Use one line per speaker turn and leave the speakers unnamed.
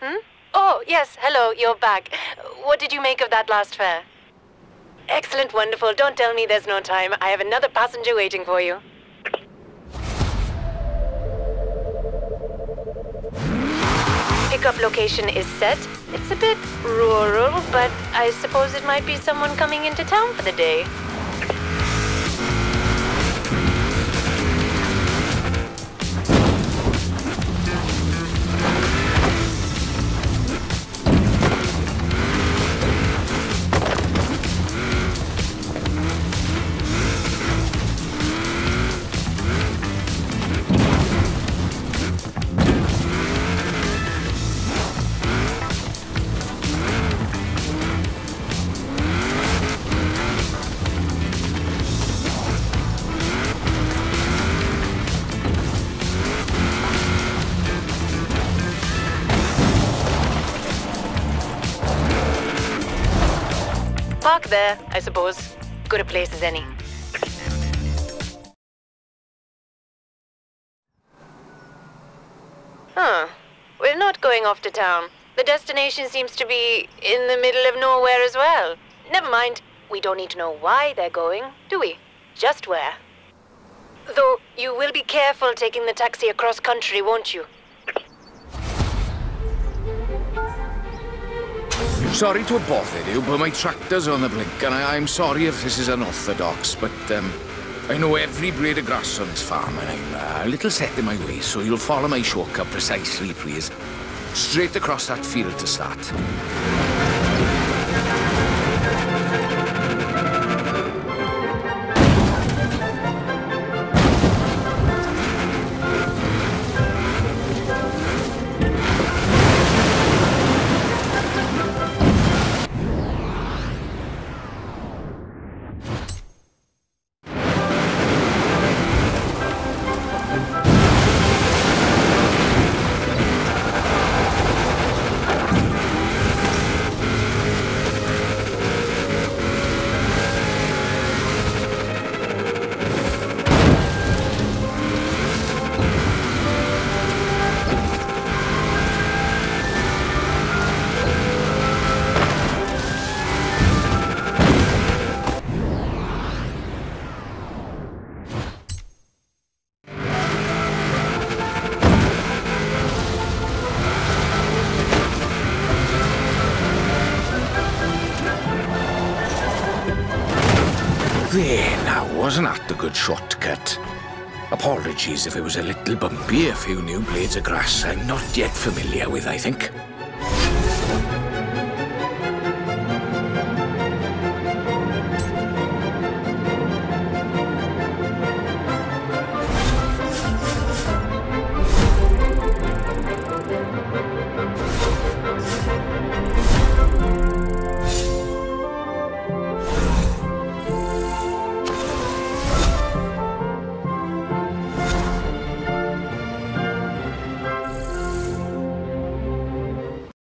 Hmm? Oh, yes, hello, you're back. What did you make of that last fare? Excellent, wonderful. Don't tell me there's no time. I have another passenger waiting for you. Pickup location is set. It's a bit rural, but I suppose it might be someone coming into town for the day. Park there, I suppose. Good a place as any. Huh. We're not going off to town. The destination seems to be in the middle of nowhere as well. Never mind. We don't need to know why they're going, do we? Just where. Though you will be careful taking the taxi across country, won't you?
Sorry to have bothered you, but my tractor's on the blink, and I, I'm sorry if this is unorthodox, but um, I know every blade of grass on this farm, and I'm uh, a little set in my ways, so you'll follow my shortcut precisely, please. Straight across that field to start. There now, wasn't that a good shortcut? Apologies if it was a little bumpy, a few new blades of grass I'm not yet familiar with, I think.